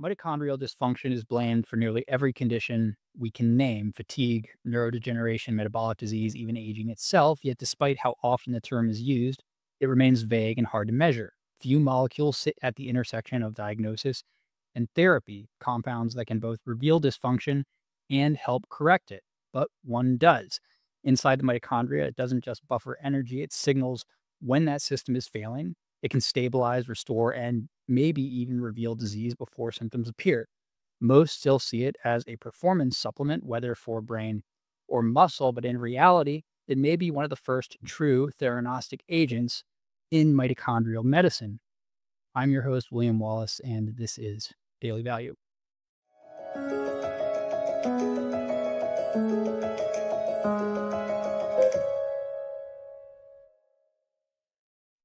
Mitochondrial dysfunction is blamed for nearly every condition we can name fatigue, neurodegeneration, metabolic disease, even aging itself. Yet, despite how often the term is used, it remains vague and hard to measure. Few molecules sit at the intersection of diagnosis and therapy, compounds that can both reveal dysfunction and help correct it. But one does. Inside the mitochondria, it doesn't just buffer energy, it signals when that system is failing. It can stabilize, restore, and maybe even reveal disease before symptoms appear. Most still see it as a performance supplement, whether for brain or muscle, but in reality, it may be one of the first true theranostic agents in mitochondrial medicine. I'm your host, William Wallace, and this is Daily Value.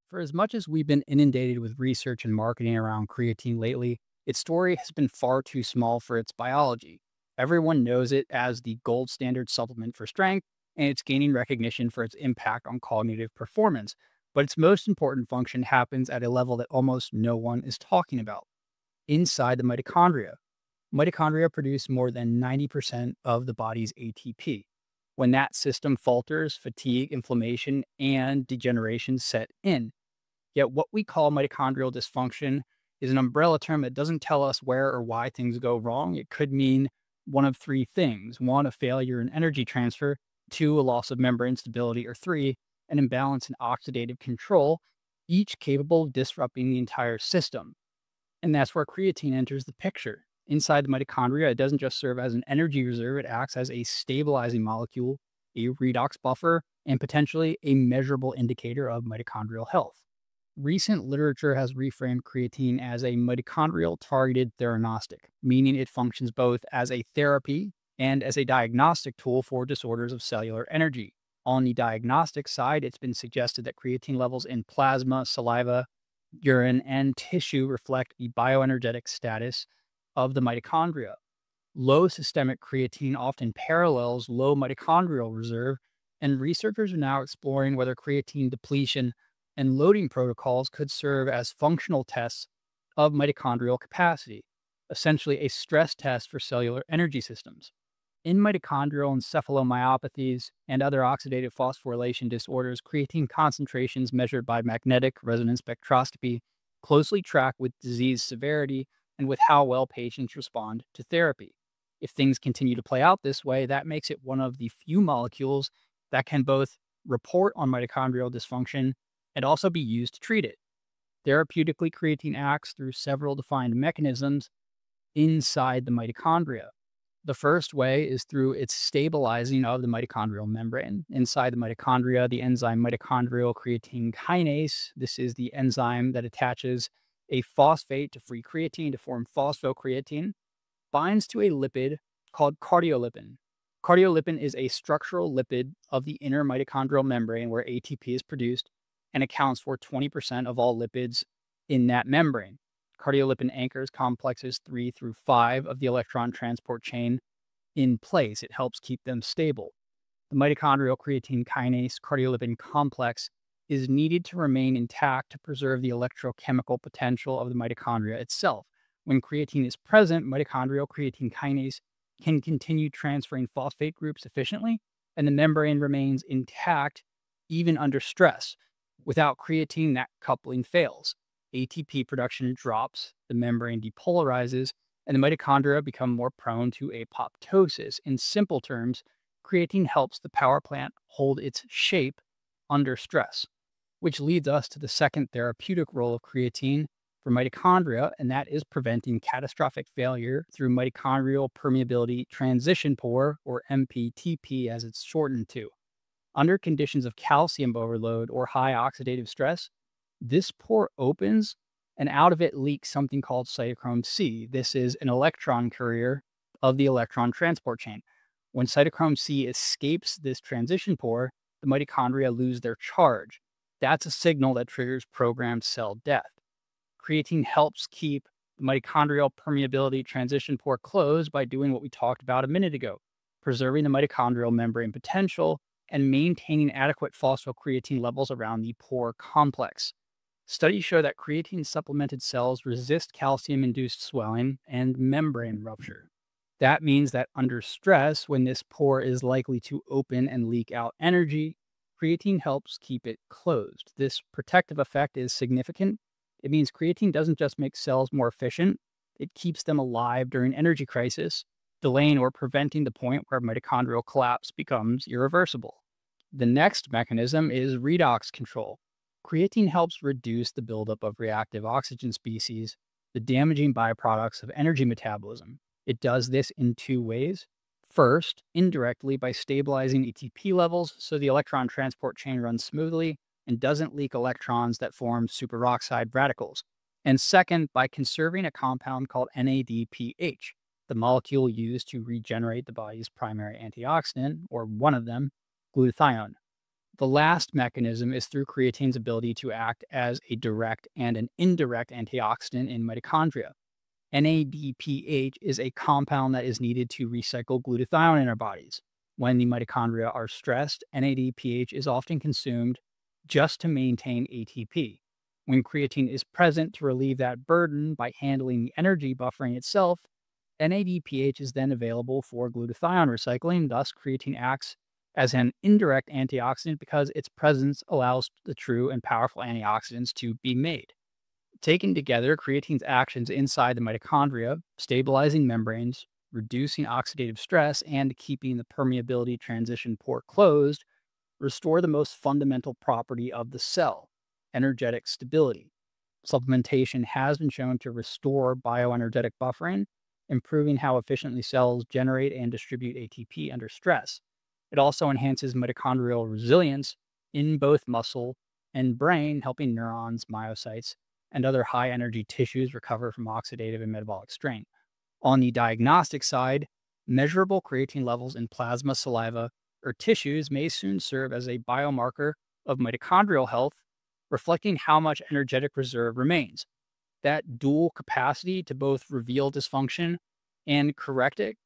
For as much as we've been inundated with research and marketing around creatine lately, its story has been far too small for its biology. Everyone knows it as the gold standard supplement for strength, and it's gaining recognition for its impact on cognitive performance. But its most important function happens at a level that almost no one is talking about inside the mitochondria. Mitochondria produce more than 90% of the body's ATP. When that system falters, fatigue, inflammation, and degeneration set in. Yet, what we call mitochondrial dysfunction is an umbrella term that doesn't tell us where or why things go wrong. It could mean one of three things one, a failure in energy transfer, two, a loss of membrane stability, or three, an imbalance in oxidative control, each capable of disrupting the entire system. And that's where creatine enters the picture. Inside the mitochondria, it doesn't just serve as an energy reserve, it acts as a stabilizing molecule, a redox buffer, and potentially a measurable indicator of mitochondrial health recent literature has reframed creatine as a mitochondrial targeted theranostic, meaning it functions both as a therapy and as a diagnostic tool for disorders of cellular energy. On the diagnostic side, it's been suggested that creatine levels in plasma, saliva, urine, and tissue reflect the bioenergetic status of the mitochondria. Low systemic creatine often parallels low mitochondrial reserve, and researchers are now exploring whether creatine depletion and loading protocols could serve as functional tests of mitochondrial capacity, essentially a stress test for cellular energy systems. In mitochondrial encephalomyopathies and other oxidative phosphorylation disorders, creatine concentrations measured by magnetic resonance spectroscopy closely track with disease severity and with how well patients respond to therapy. If things continue to play out this way, that makes it one of the few molecules that can both report on mitochondrial dysfunction and also be used to treat it. Therapeutically, creatine acts through several defined mechanisms inside the mitochondria. The first way is through its stabilizing of the mitochondrial membrane. Inside the mitochondria, the enzyme mitochondrial creatine kinase, this is the enzyme that attaches a phosphate to free creatine to form phosphocreatine, binds to a lipid called cardiolipin. Cardiolipin is a structural lipid of the inner mitochondrial membrane where ATP is produced and accounts for 20% of all lipids in that membrane. Cardiolipin anchors complexes three through five of the electron transport chain in place. It helps keep them stable. The mitochondrial creatine kinase cardiolipin complex is needed to remain intact to preserve the electrochemical potential of the mitochondria itself. When creatine is present, mitochondrial creatine kinase can continue transferring phosphate groups efficiently, and the membrane remains intact even under stress. Without creatine, that coupling fails. ATP production drops, the membrane depolarizes, and the mitochondria become more prone to apoptosis. In simple terms, creatine helps the power plant hold its shape under stress, which leads us to the second therapeutic role of creatine for mitochondria, and that is preventing catastrophic failure through mitochondrial permeability transition pore, or MPTP as it's shortened to. Under conditions of calcium overload or high oxidative stress, this pore opens and out of it leaks something called cytochrome C. This is an electron courier of the electron transport chain. When cytochrome C escapes this transition pore, the mitochondria lose their charge. That's a signal that triggers programmed cell death. Creatine helps keep the mitochondrial permeability transition pore closed by doing what we talked about a minute ago, preserving the mitochondrial membrane potential and maintaining adequate phosphocreatine levels around the pore complex. Studies show that creatine supplemented cells resist calcium induced swelling and membrane rupture. That means that under stress, when this pore is likely to open and leak out energy, creatine helps keep it closed. This protective effect is significant. It means creatine doesn't just make cells more efficient, it keeps them alive during energy crisis, delaying or preventing the point where mitochondrial collapse becomes irreversible. The next mechanism is redox control. Creatine helps reduce the buildup of reactive oxygen species, the damaging byproducts of energy metabolism. It does this in two ways. First, indirectly by stabilizing ATP levels so the electron transport chain runs smoothly and doesn't leak electrons that form superoxide radicals. And second, by conserving a compound called NADPH, the molecule used to regenerate the body's primary antioxidant, or one of them, glutathione. The last mechanism is through creatine's ability to act as a direct and an indirect antioxidant in mitochondria. NADPH is a compound that is needed to recycle glutathione in our bodies. When the mitochondria are stressed, NADPH is often consumed just to maintain ATP. When creatine is present to relieve that burden by handling the energy buffering itself, NADPH is then available for glutathione recycling. Thus, creatine acts as an indirect antioxidant because its presence allows the true and powerful antioxidants to be made. Taken together, creatine's actions inside the mitochondria, stabilizing membranes, reducing oxidative stress, and keeping the permeability transition pore closed, restore the most fundamental property of the cell, energetic stability. Supplementation has been shown to restore bioenergetic buffering, improving how efficiently cells generate and distribute ATP under stress. It also enhances mitochondrial resilience in both muscle and brain, helping neurons, myocytes, and other high energy tissues recover from oxidative and metabolic strain. On the diagnostic side, measurable creatine levels in plasma, saliva, or tissues may soon serve as a biomarker of mitochondrial health, reflecting how much energetic reserve remains. That dual capacity to both reveal dysfunction and correct it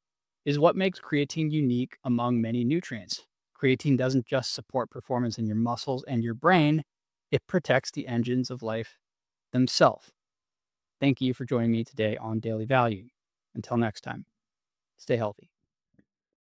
is what makes creatine unique among many nutrients. Creatine doesn't just support performance in your muscles and your brain, it protects the engines of life themselves. Thank you for joining me today on Daily Value. Until next time, stay healthy.